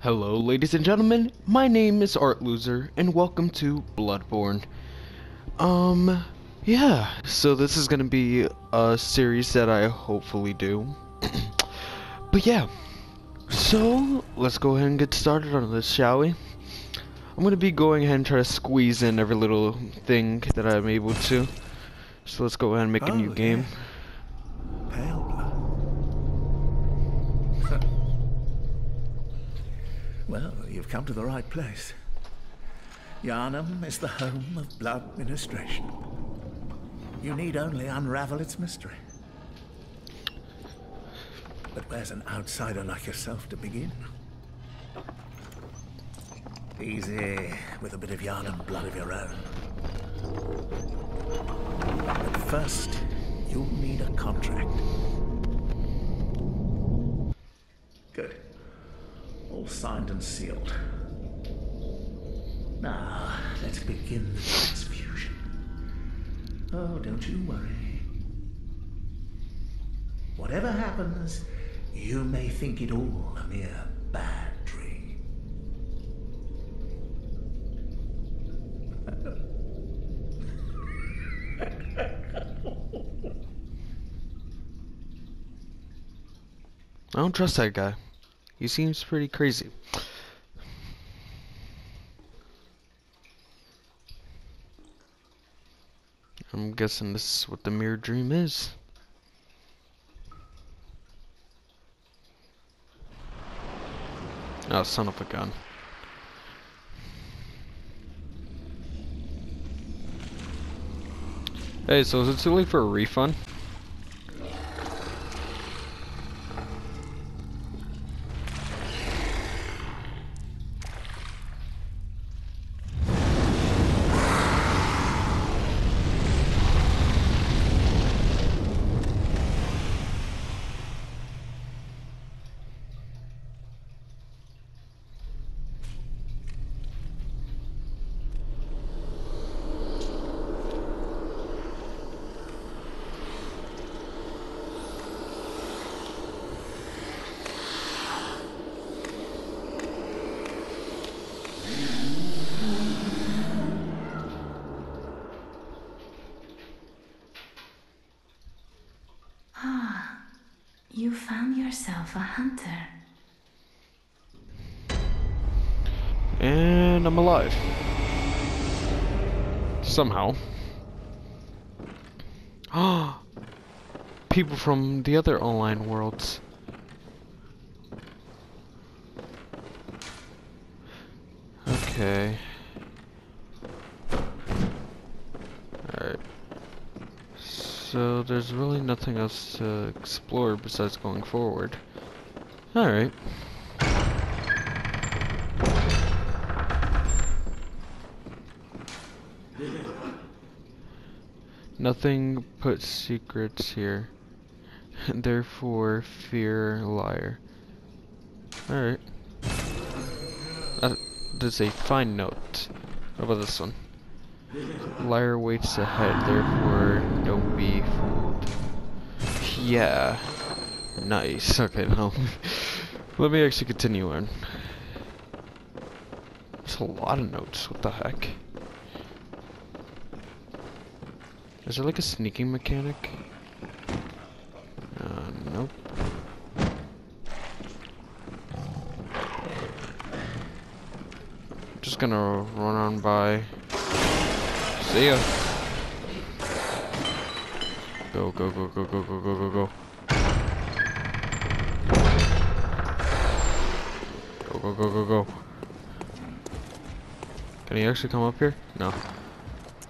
Hello, ladies and gentlemen. My name is Art Loser, and welcome to Bloodborne. Um, yeah. So this is gonna be a series that I hopefully do. but yeah. So let's go ahead and get started on this, shall we? I'm gonna be going ahead and try to squeeze in every little thing that I'm able to. So let's go ahead and make a new Oh, game. yeah. Pale blood. Well, you've come to the right place. Yharnam is the home of blood ministration. You need only unravel its mystery. But where's an outsider like yourself to begin? Easy, with a bit of Yharnam blood of your own. But first, you'll need a contract. Good. All signed and sealed. Now, let's begin the transfusion. Oh, don't you worry. Whatever happens, you may think it all a mere bad dream. I don't trust that guy. He seems pretty crazy. I'm guessing this is what the mirror dream is. Oh, son of a gun. Hey, so is it too late for a refund? You found yourself a hunter. And I'm alive. Somehow. Ah, People from the other online worlds. Okay. So there's really nothing else to explore besides going forward. Alright. Nothing puts secrets here. Therefore, fear liar. Alright. Uh, there's a fine note. How about this one? Liar waits ahead, therefore don't be fooled. Yeah. Nice. Okay, now let me actually continue on. There's a lot of notes. What the heck? Is there like a sneaking mechanic? Uh, nope. Just gonna run on by. See ya. Go, go, go, go, go, go, go, go, go. Go, go, go, go, go. Can he actually come up here? No.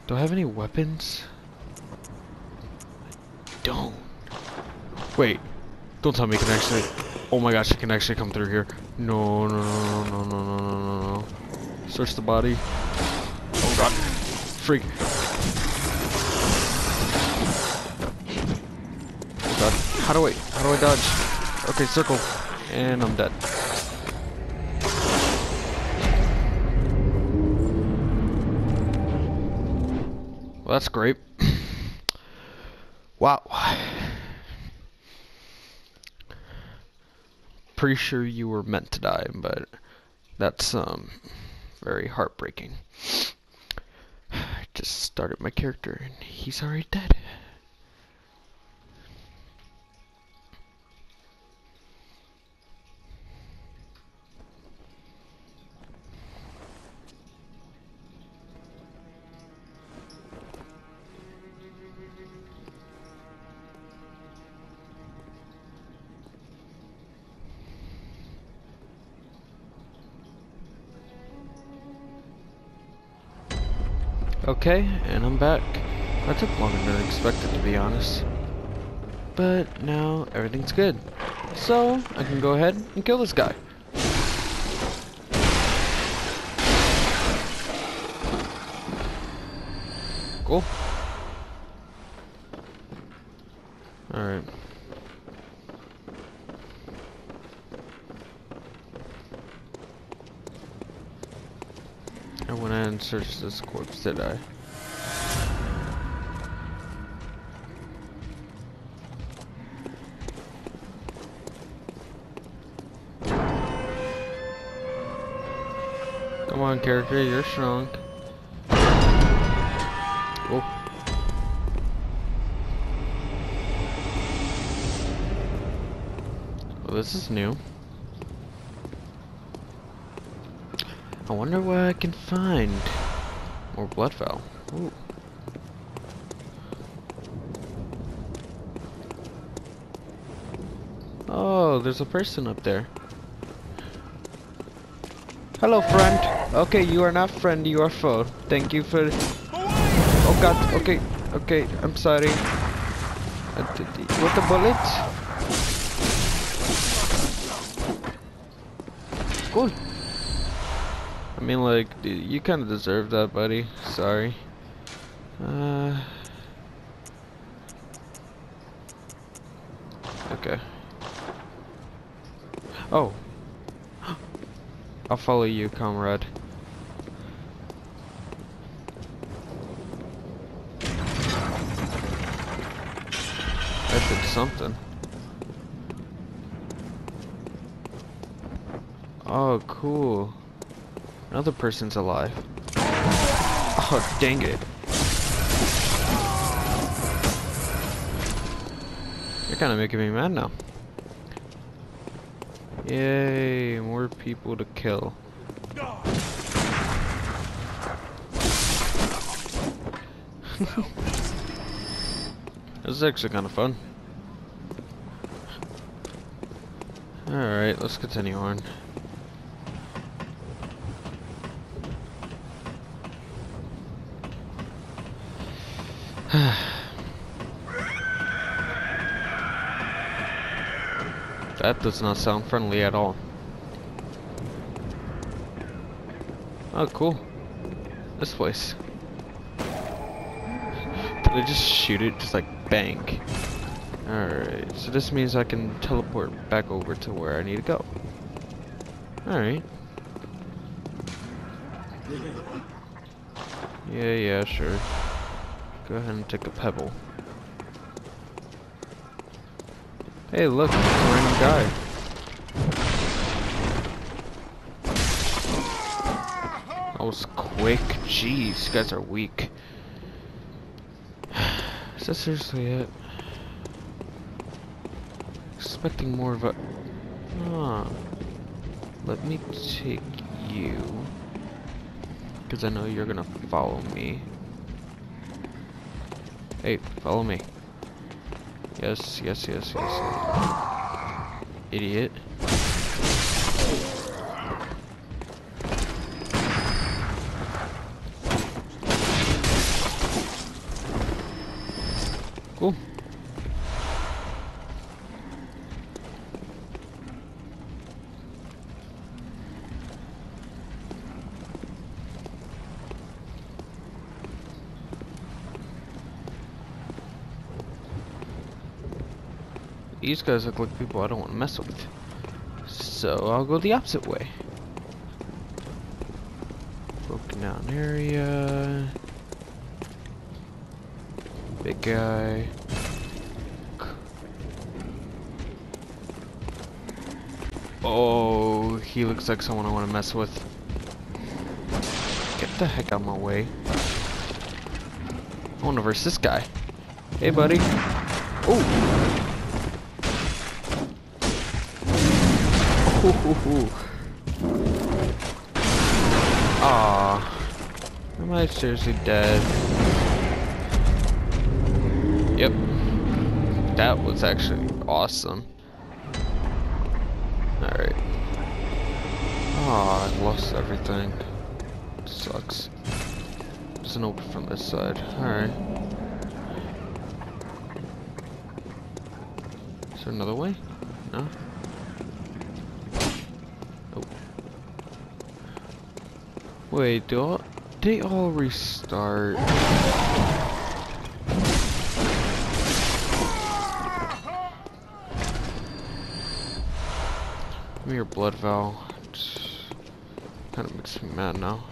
Do I have any weapons? don't. Wait. Don't tell me he can actually... Oh my gosh, he can actually come through here. No, no, no, no, no, no, no, no, no. Search the body. Freak. God. How do I... How do I dodge? Okay, circle. And I'm dead. Well, that's great. Wow. Pretty sure you were meant to die, but That's um very heartbreaking. Just started my character and he's already dead. Okay, and I'm back. That took longer than expected to be honest. But now everything's good. So, I can go ahead and kill this guy. Cool. Alright. I went and searched this corpse, did I? Come on, character, you're strong. Oh. Well, this is new. I wonder what I can find. More Bloodfell. Ooh. Oh, there's a person up there. Hello, friend. Okay, you are not friend, you are foe. Thank you for... Oh god, okay, okay, I'm sorry. What the bullets? Cool. Mean, like, dude, you kind of deserve that, buddy. Sorry. Uh. Okay. Oh. I'll follow you, comrade. That did something. Oh, cool. Another person's alive. Oh, dang it. You're kind of making me mad now. Yay, more people to kill. this is actually kind of fun. Alright, let's continue on. That does not sound friendly at all. Oh, cool. This place. Did I just shoot it? Just like bang. Alright, so this means I can teleport back over to where I need to go. Alright. Yeah, yeah, sure. Go ahead and take a pebble. Hey, look, a random guy. That was quick. Jeez, you guys are weak. Is that seriously it? Expecting more of a... Ah. Let me take you. Because I know you're gonna follow me. Hey, follow me. Yes, yes, yes, yes. Idiot. Cool. These guys look like people I don't want to mess with. So I'll go the opposite way. Broken down area. Big guy. Oh, he looks like someone I want to mess with. Get the heck out of my way. I want to verse this guy. Hey, buddy. Oh. Ah. Am I seriously dead? Yep. That was actually awesome. Alright. Ah, I lost everything. Sucks. There's an open from this side. Alright. Is there another way? No? Wait, do all, they all restart? Give me your blood vow. Kind of makes me mad now.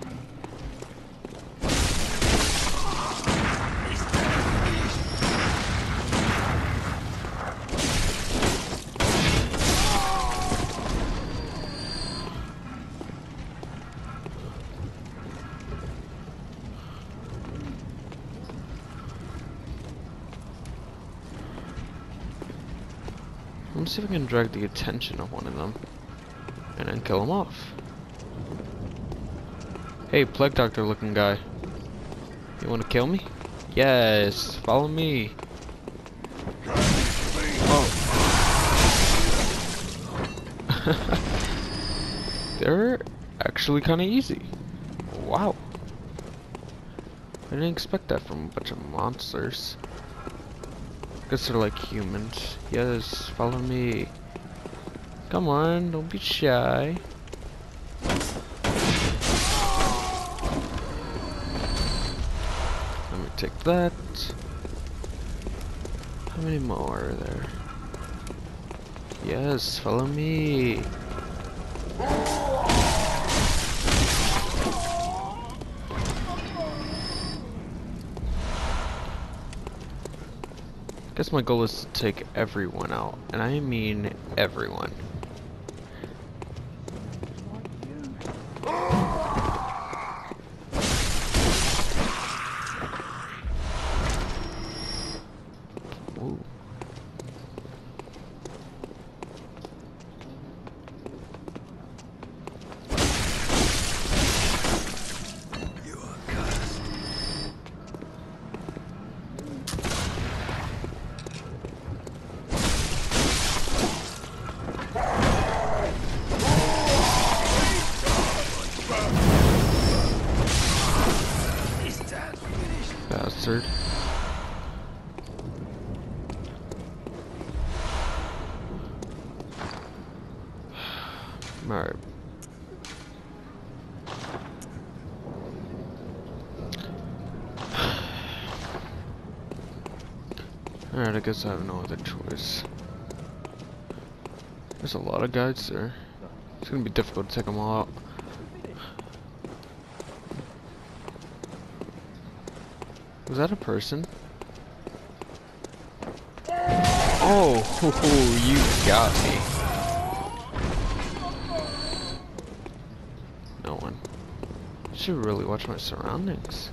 Let me see if I can drag the attention of one of them. And then kill him off. Hey, plague doctor looking guy. You wanna kill me? Yes, follow me. Oh. They're actually kinda easy. Wow. I didn't expect that from a bunch of monsters. Guess they're like humans. Yes, follow me. Come on, don't be shy. Let me take that. How many more are there? Yes, follow me. Guess my goal is to take everyone out, and I mean everyone. Ooh. Alright. Alright, I guess I have no other choice. There's a lot of guides there. It's gonna be difficult to take them all out. Was that a person? Oh, hoo hoo, you got me. Should really watch my surroundings.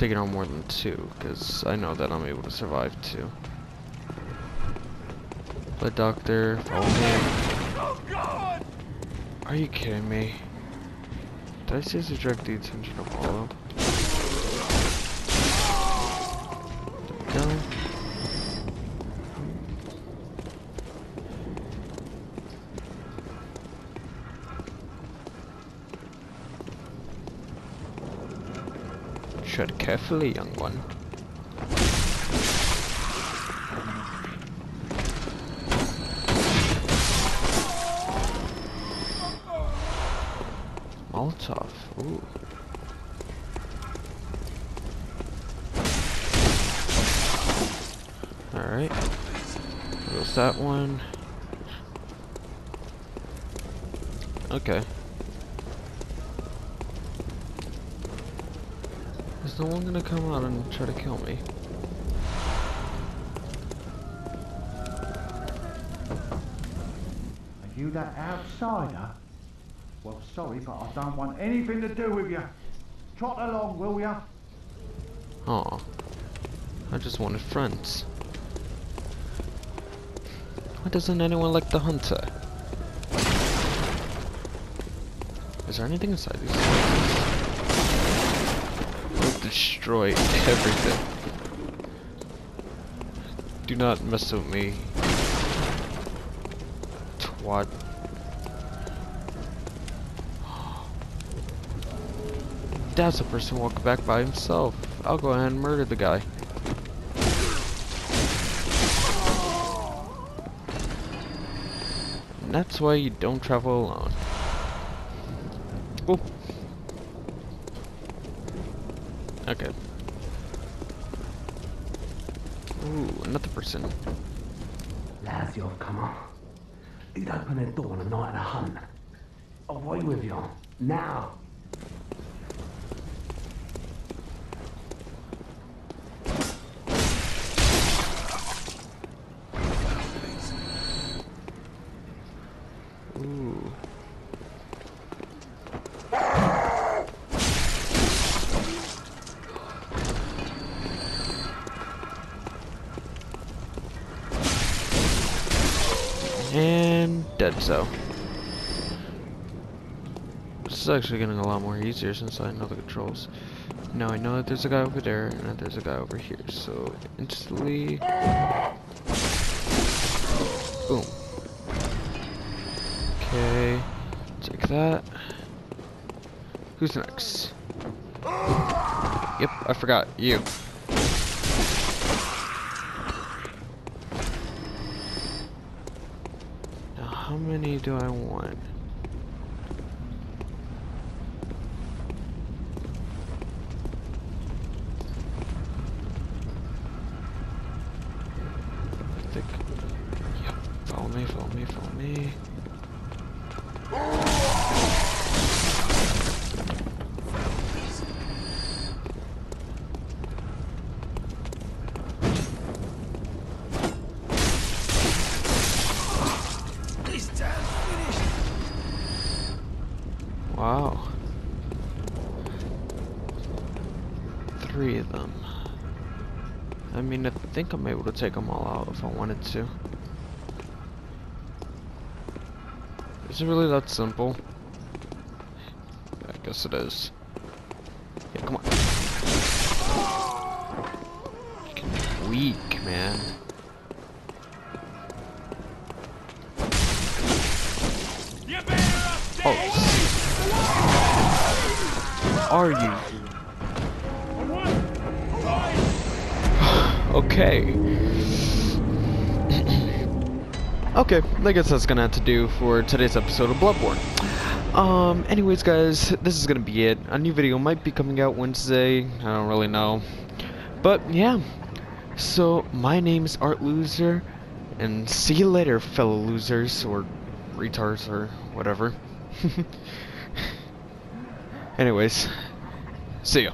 Taking on more than two, because I know that I'm able to survive two. But doctor, oh, follow me. Are you kidding me? Did I seriously direct the attention of all of them? carefully, young one. Molotov, ooh. Alright. What's that one? Okay. Is no one gonna come out and try to kill me? Are you that outsider? Well, sorry, but I don't want anything to do with you. Trot along, will ya? Aw. I just wanted friends. Why doesn't anyone like the hunter? Is there anything inside these destroy everything. Do not mess with me. Twat. That's a person walking back by himself. I'll go ahead and murder the guy. And that's why you don't travel alone. Oh. Okay. Ooh, another person. Lads, you've come on. You'd open the door on a night of hunt. Away with you. Now. So. This is actually getting a lot more easier since I know the controls. Now I know that there's a guy over there and that there's a guy over here, so instantly boom. Okay, take that. Who's next? Yep, I forgot. You. Now, how many do I want? Wow. Three of them. I mean, I think I'm able to take them all out if I wanted to. Is it really that simple? I guess it is. Yeah, come on. Weak, man. Okay. okay, I guess that's gonna have to do for today's episode of Bloodborne. Um, anyways guys, this is gonna be it. A new video might be coming out Wednesday, I don't really know. But yeah, so my name is Art Loser, and see you later fellow losers, or retards, or whatever. Anyways, see ya.